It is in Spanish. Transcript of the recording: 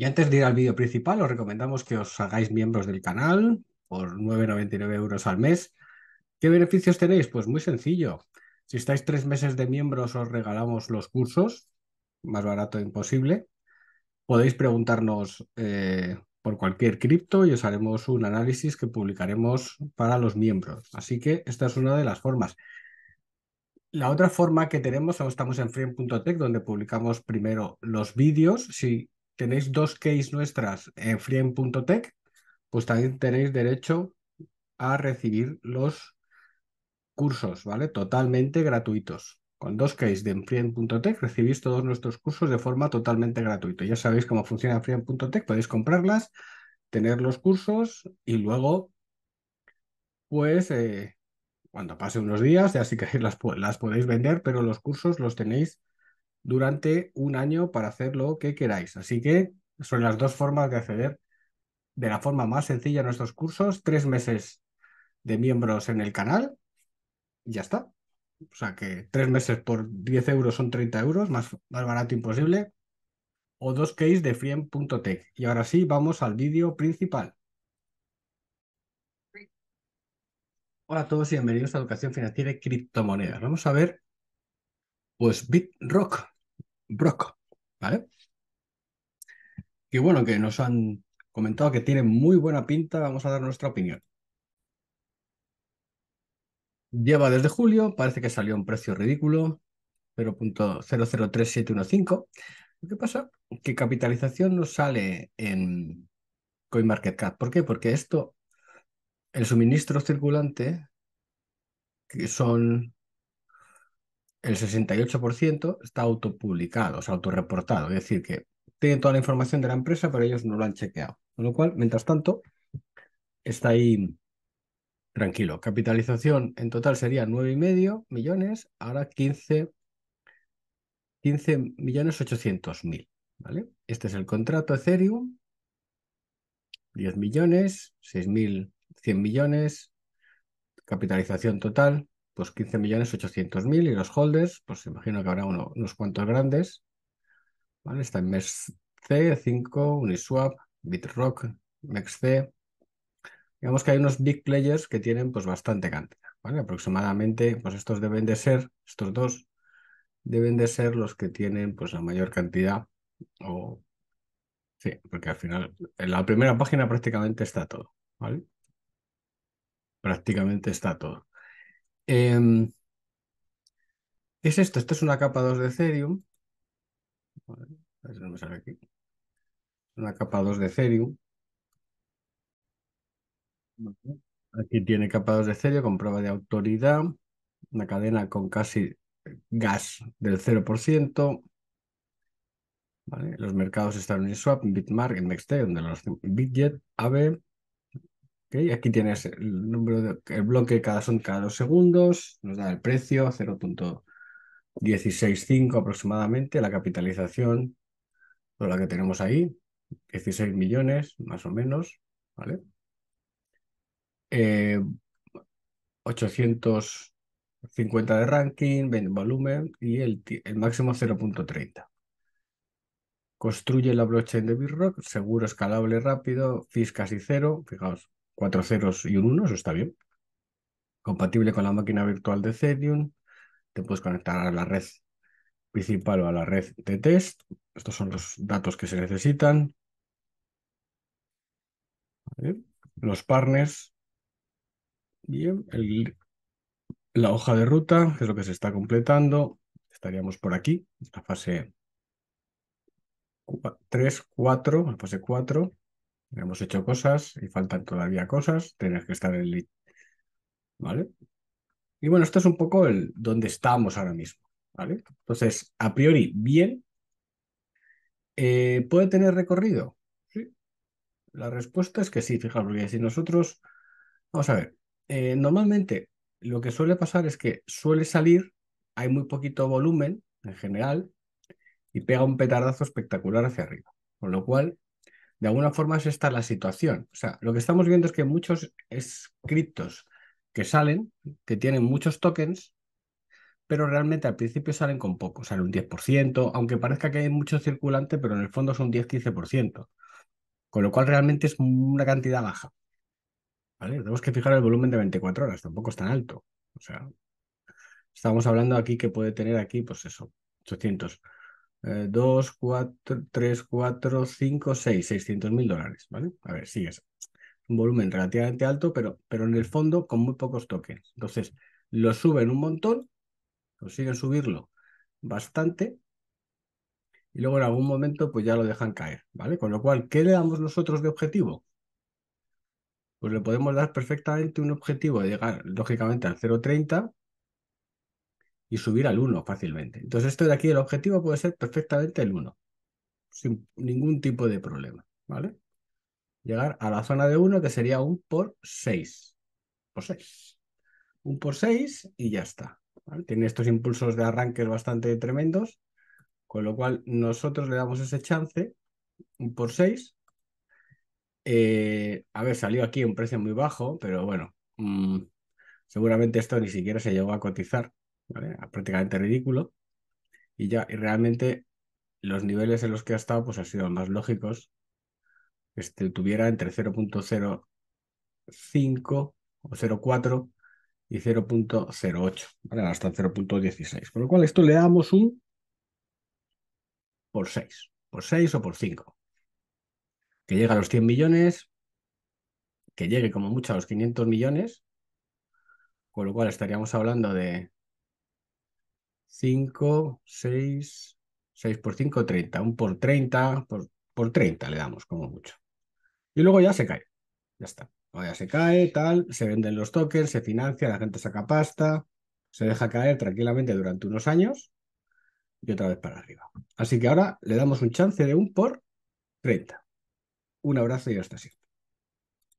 Y antes de ir al vídeo principal, os recomendamos que os hagáis miembros del canal por 9,99 euros al mes. ¿Qué beneficios tenéis? Pues muy sencillo. Si estáis tres meses de miembros, os regalamos los cursos, más barato imposible. Podéis preguntarnos eh, por cualquier cripto y os haremos un análisis que publicaremos para los miembros. Así que esta es una de las formas. La otra forma que tenemos, estamos en free.tech, donde publicamos primero los vídeos. Si tenéis dos keys nuestras en free.tech, pues también tenéis derecho a recibir los cursos, ¿vale? Totalmente gratuitos. Con dos keys de Enfrien.tech recibís todos nuestros cursos de forma totalmente gratuita. Ya sabéis cómo funciona Enfrien.tech, podéis comprarlas, tener los cursos y luego, pues, eh, cuando pase unos días, ya sí que las, las podéis vender, pero los cursos los tenéis durante un año para hacer lo que queráis. Así que son las dos formas de acceder de la forma más sencilla a nuestros cursos, tres meses de miembros en el canal y ya está. O sea que tres meses por 10 euros son 30 euros, más, más barato imposible. O dos keys de friem.tech. Y ahora sí, vamos al vídeo principal. Hola a todos y bienvenidos a Educación Financiera y Criptomonedas. Vamos a ver, pues BitRock, Brock, ¿vale? Que bueno, que nos han comentado que tiene muy buena pinta, vamos a dar nuestra opinión. Lleva desde julio, parece que salió a un precio ridículo, 0.003715. Lo que pasa que capitalización no sale en CoinMarketCap. ¿Por qué? Porque esto, el suministro circulante, que son el 68%, está autopublicado, o sea, autorreportado. Es decir, que tienen toda la información de la empresa, pero ellos no lo han chequeado. Con lo cual, mientras tanto, está ahí tranquilo. Capitalización en total sería 9,5 millones, ahora 15, 15 millones 800 mil. ¿vale? Este es el contrato Ethereum, 10 millones, 6.100 millones, capitalización total, pues 15 millones 800 mil y los holders, pues imagino que habrá unos cuantos grandes. Está en MEXC, 5, Uniswap, BitRock, MEXC, Digamos que hay unos big players que tienen pues bastante cantidad. Aproximadamente, pues estos deben de ser, estos dos deben de ser los que tienen pues la mayor cantidad o sí, porque al final en la primera página prácticamente está todo. Prácticamente está todo. ¿Qué es esto? Esto es una capa 2 de Ethereum. A ver si no me sale aquí. Una capa 2 de Ethereum. Aquí tiene capados de Ethereum con prueba de autoridad, una cadena con casi gas del 0%. Los mercados están en Swap, Bitmark, en donde los Bitget, AB. Aquí tienes el número de el bloque cada son cada dos segundos, nos da el precio 0.165 aproximadamente, la capitalización, la que tenemos ahí, 16 millones más o menos, ¿vale? 850 eh, de ranking, volumen y el, el máximo 0.30. Construye la blockchain de BitRock, seguro, escalable, rápido, fees casi cero, fijaos, cuatro ceros y un uno, eso está bien. Compatible con la máquina virtual de Ethereum, te puedes conectar a la red principal o a la red de test. Estos son los datos que se necesitan. Los partners, Bien, la hoja de ruta, que es lo que se está completando. Estaríamos por aquí, la fase 3, 4, la fase 4. Hemos hecho cosas y faltan todavía cosas. Tienes que estar en el lead. ¿Vale? Y bueno, esto es un poco el donde estamos ahora mismo. ¿Vale? Entonces, a priori, bien. Eh, ¿Puede tener recorrido? Sí. La respuesta es que sí, fijaos, porque si nosotros. Vamos a ver. Eh, normalmente lo que suele pasar es que suele salir, hay muy poquito volumen en general y pega un petardazo espectacular hacia arriba. Con lo cual, de alguna forma es esta la situación. O sea, lo que estamos viendo es que muchos criptos que salen, que tienen muchos tokens, pero realmente al principio salen con poco, sale un 10%, aunque parezca que hay mucho circulante, pero en el fondo son 10-15%, con lo cual realmente es una cantidad baja. ¿Vale? Tenemos que fijar el volumen de 24 horas, tampoco es tan alto. O sea, estamos hablando aquí que puede tener aquí, pues eso, 800. 2, 4, 3, 4, 5, 6, 600 mil dólares, ¿vale? A ver, sigues. Un volumen relativamente alto, pero, pero en el fondo con muy pocos tokens. Entonces, lo suben un montón, consiguen subirlo bastante, y luego en algún momento pues ya lo dejan caer, ¿vale? Con lo cual, ¿qué le damos nosotros de objetivo? Pues le podemos dar perfectamente un objetivo de llegar, lógicamente, al 0,30 y subir al 1 fácilmente. Entonces esto de aquí, el objetivo puede ser perfectamente el 1, sin ningún tipo de problema, ¿vale? Llegar a la zona de 1 que sería un por 6, por 6. Un por 6 y ya está. Tiene estos impulsos de arranque bastante tremendos, con lo cual nosotros le damos ese chance, un por 6. Eh, a ver, salió aquí un precio muy bajo, pero bueno, mmm, seguramente esto ni siquiera se llegó a cotizar prácticamente ridículo. Y ya, y realmente los niveles en los que ha estado pues han sido más lógicos. Este, tuviera entre 0.05 o 0.4 y 0.08, ¿vale? hasta 0.16. Con lo cual esto le damos un por 6, por 6 o por 5. Que llegue a los 100 millones, que llegue como mucho a los 500 millones, con lo cual estaríamos hablando de 5, 6, 6 por 5, 30. Un por 30, por, por 30 le damos como mucho. Y luego ya se cae. Ya está. ya se cae, tal, se venden los tokens, se financia, la gente saca pasta, se deja caer tranquilamente durante unos años y otra vez para arriba. Así que ahora le damos un chance de un por 30. Un abrazo y hasta siempre.